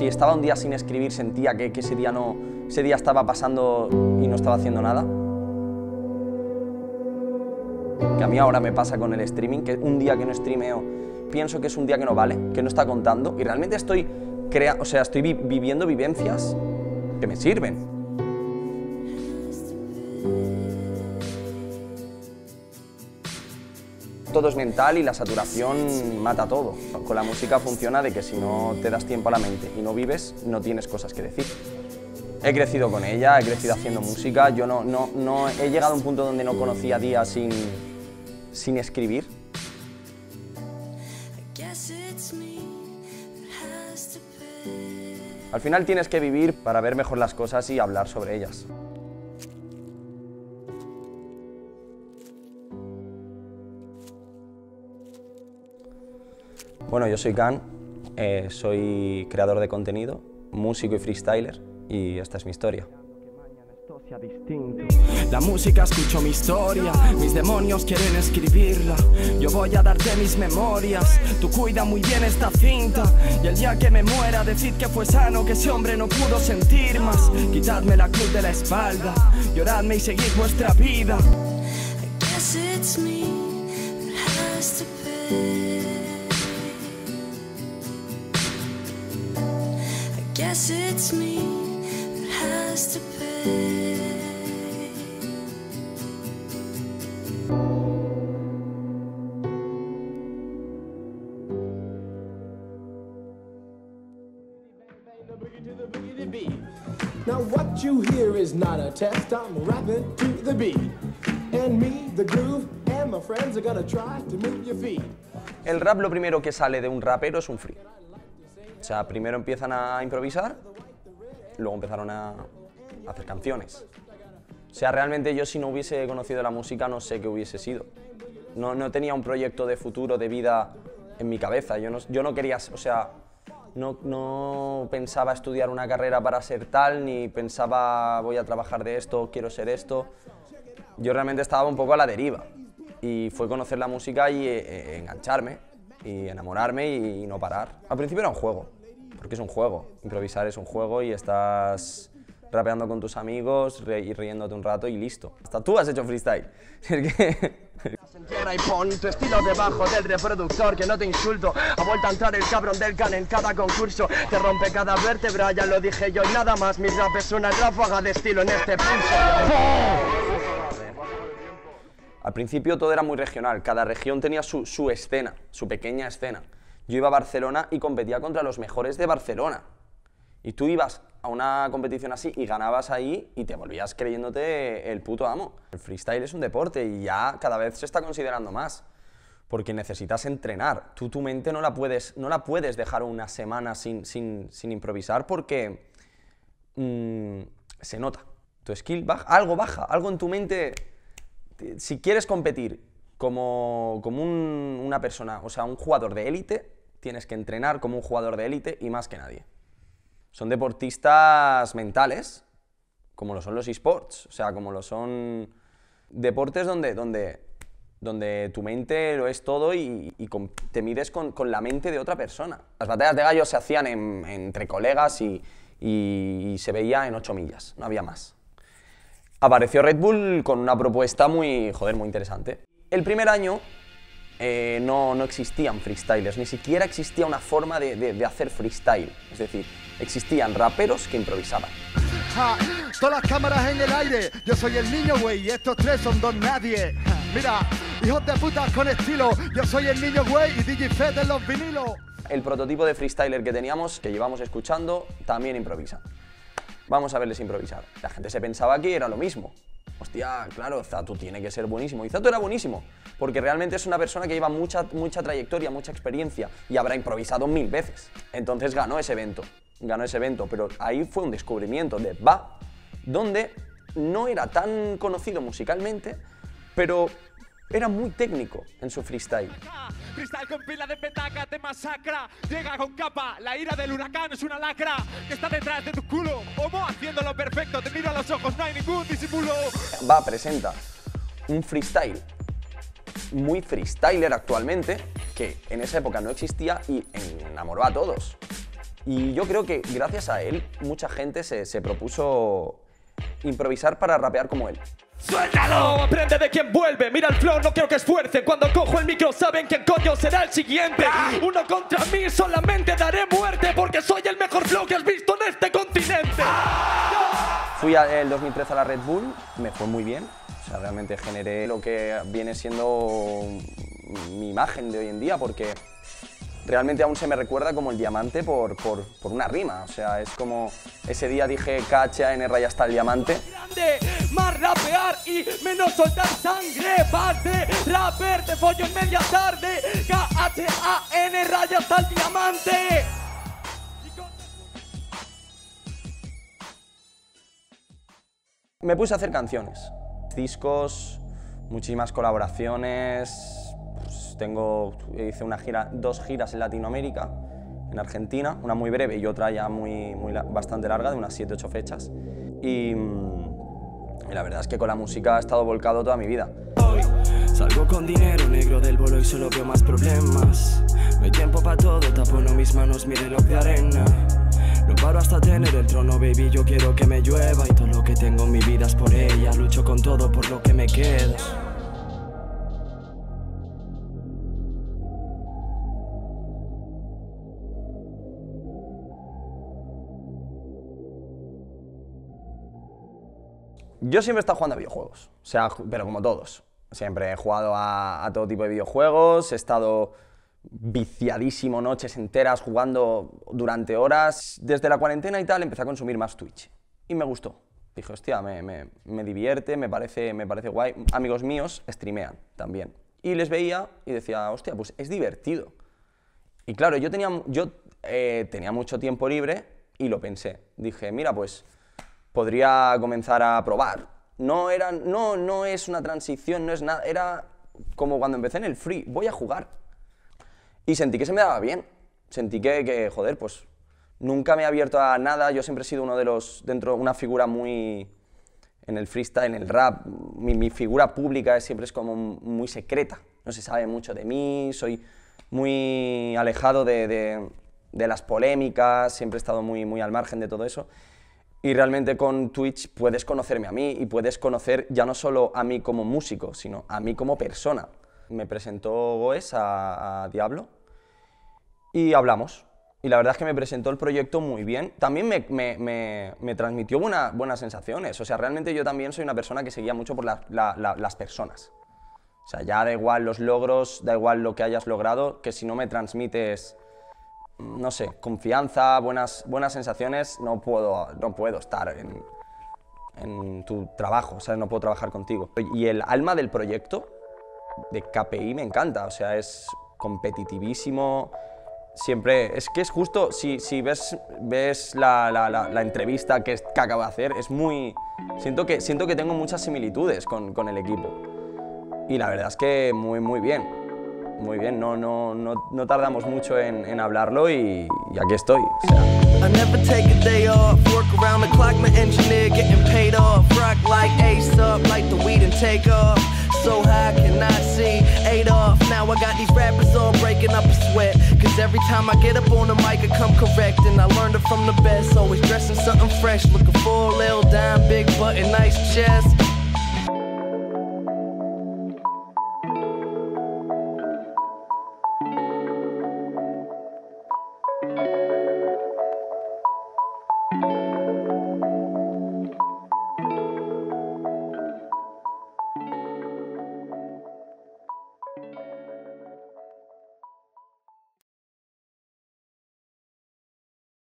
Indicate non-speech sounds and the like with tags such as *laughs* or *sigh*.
si estaba un día sin escribir sentía que, ese, día no, ese día estaba pasando y no estaba haciendo nada. Que a mí ahora me pasa con el streaming, que un día que no streameo pienso que es un día que no vale, que no está contando y realmente estoy, crea o sea, estoy vi viviendo vivencias que me sirven. Todo es mental y la saturación mata todo. Con la música funciona de que si no te das tiempo a la mente y no vives, no tienes cosas que decir. He crecido con ella, he crecido haciendo música. Yo no, no, no he llegado a un punto donde no conocía días sin, sin escribir. Al final tienes que vivir para ver mejor las cosas y hablar sobre ellas. Bueno, yo soy Can, eh, soy creador de contenido, músico y freestyler y esta es mi historia. La música escucho mi historia, mis demonios quieren escribirla. Yo voy a darte mis memorias, tú cuida muy bien esta cinta. Y el día que me muera, decid que fue sano, que ese hombre no pudo sentir más. Quitadme la cruz de la espalda, lloradme y seguid vuestra vida. guess it's me that has to pay. Now what you hear is not a test, I'm rapping to the beat. And me, the groove, and my friends are gonna try to move your feet. El rap lo primero que sale de un rapero es un free. O sea, primero empiezan a improvisar, luego empezaron a hacer canciones. O sea, realmente yo si no hubiese conocido la música no sé qué hubiese sido. No, no tenía un proyecto de futuro, de vida en mi cabeza. Yo no, yo no quería, o sea, no, no, pensaba estudiar una carrera para ser tal, ni pensaba voy a trabajar de esto, quiero ser esto. Yo realmente estaba un poco a la deriva. Y fue conocer la música y eh, eh, engancharme y enamorarme y, no parar. Al principio era un juego, porque es un juego. Improvisar es un juego y estás rapeando con tus amigos y riéndote un rato y listo. Hasta tú has hecho freestyle. *laughs* y pon tu estilo debajo del reproductor que no te insulto Ha vuelto a entrar el cabrón del can en cada concurso Te rompe cada vértebra, ya lo dije yo y nada más Mi rap es una ráfaga de estilo en este pulso al principio todo era muy regional, cada región tenía su, escena, su pequeña escena. Yo iba a Barcelona y competía contra los mejores de Barcelona. Y tú ibas a una competición así y ganabas ahí y te volvías creyéndote el puto amo. El freestyle es un deporte y ya cada vez se está considerando más. Porque necesitas entrenar. Tú tu mente no la puedes, no la puedes dejar una semana sin, improvisar porque mm, se nota. Tu skill baja, algo baja, algo en tu mente si quieres competir como, una persona, o sea, un jugador de élite, tienes que entrenar como un jugador de élite y más que nadie. Son deportistas mentales, como lo son los esports, o sea, como lo son deportes donde, donde, donde tu mente lo es todo y, te mides con, la mente de otra persona. Las batallas de gallos se hacían entre colegas y, y se veía en 8 millas, no había más apareció Red Bull con una propuesta muy, joder, muy interesante. El primer año eh, no, no, existían freestylers, ni siquiera existía una forma de, de, hacer freestyle. Es decir, existían raperos que improvisaban. todas las cámaras en el aire, yo soy el niño, güey, y estos tres son dos nadie. Mira, hijos de puta con estilo, yo soy el niño, güey, y DJ Fed en los vinilos. El prototipo de freestyler que teníamos, que llevamos escuchando, también improvisa vamos a verles improvisar. La gente se pensaba que era lo mismo. Hostia, claro, Zatu tiene que ser buenísimo. Y Zatu era buenísimo, porque realmente es una persona que lleva mucha, mucha trayectoria, mucha experiencia y habrá improvisado mil veces. Entonces ganó ese evento, ganó ese evento, pero ahí fue un descubrimiento de Va, donde no era tan conocido musicalmente, pero era muy técnico en su freestyle. Freestyle con pila de petaca te masacra. Llega con capa, la ira del huracán es una lacra que está detrás de tu culo. Homo haciéndolo perfecto, te miro a los ojos, no hay ningún disimulo. Va, presenta un freestyle muy freestyler actualmente, que en esa época no existía y enamoró a todos. Y yo creo que gracias a él mucha gente se, se propuso improvisar para rapear como él. ¡Suéltalo! Aprende de quien vuelve, mira el flow, no quiero que esfuerce. Cuando cojo el micro saben quién coño será el siguiente. Uno contra mí solamente daré muerte Porque soy el mejor flow que has visto en este continente. Fui a- el 2013 a la Red Bull, me fue muy bien. O sea, realmente generé lo que viene siendo mi imagen de hoy en día, porque realmente aún se me recuerda como el diamante por, por, por una rima. O sea, es como ese día dije KHAN raya hasta el diamante. grande Más rapear y menos soltar sangre Parte, rapper, te follo en media tarde K-H-A-N raya hasta el diamante Me puse a hacer canciones, discos, muchísimas colaboraciones. Tengo, hice una gira, dos giras en Latinoamérica, en Argentina, una muy breve y otra ya muy, muy bastante larga, de unas 7-8 fechas. Y, mm, y la verdad es que con la música he estado volcado toda mi vida. Hoy salgo con dinero negro del bolo y solo veo más problemas. No hay tiempo para todo, tapono mis manos, mi reloj de arena. No paro hasta tener el trono, baby, yo quiero que me llueva y todo lo que tengo en mi vida es por ella. Lucho con todo por lo que me queda. Yo siempre he estado jugando a videojuegos, o sea, pero como todos. Siempre he jugado a, todo tipo de videojuegos, he estado viciadísimo noches enteras jugando durante horas. Desde la cuarentena y tal empecé a consumir más Twitch y me gustó. Dije, hostia, me, me- me divierte, me parece, me parece guay. Amigos míos streamean también. Y les veía y decía, hostia, pues es divertido. Y claro, yo tenía, yo, eh, tenía mucho tiempo libre y lo pensé. Dije, mira, pues podría comenzar a probar. No, era, no, no es una transición, no es nada. Era como cuando empecé en el free, voy a jugar. Y sentí que se me daba bien. Sentí que, que, joder, pues nunca me he abierto a nada. Yo siempre he sido uno de los, dentro, una figura muy, en el freestyle, en el rap, mi, mi figura pública siempre es como muy secreta. No se sabe mucho de mí, soy muy alejado de, de- de las polémicas, siempre he estado muy, muy al margen de todo eso. Y realmente con Twitch puedes conocerme a mí y puedes conocer ya no solo a mí como músico, sino a mí como persona. Me presentó Goes a, a Diablo y hablamos. Y la verdad es que me presentó el proyecto muy bien. También me, me- me- me transmitió buena- buenas sensaciones. O sea, realmente yo también soy una persona que seguía mucho por la- la- la- las personas. O sea, ya da igual los logros, da igual lo que hayas logrado, que si no me transmites, no sé, confianza, buenas, buenas sensaciones, no puedo, no puedo estar en, en tu trabajo, o sea, no puedo trabajar contigo. Y el alma del proyecto de KPI me encanta, o sea, es competitivísimo, siempre, es que es justo, si, si ves, ves la, entrevista que, es- que acabo de hacer, es muy, siento que, siento que tengo muchas similitudes con, con el equipo. Y la verdad es que muy, muy bien, muy bien, no, no, no, no tardamos mucho en, en hablarlo y, y aquí estoy. o sea. So high, cannot see. Off. Now I got these rappers all breaking up a sweat. Cause every time I get up on the mic, I come correct. And I learned it from the best. Always dressing something fresh. Looking for a little dime, big button, nice chest.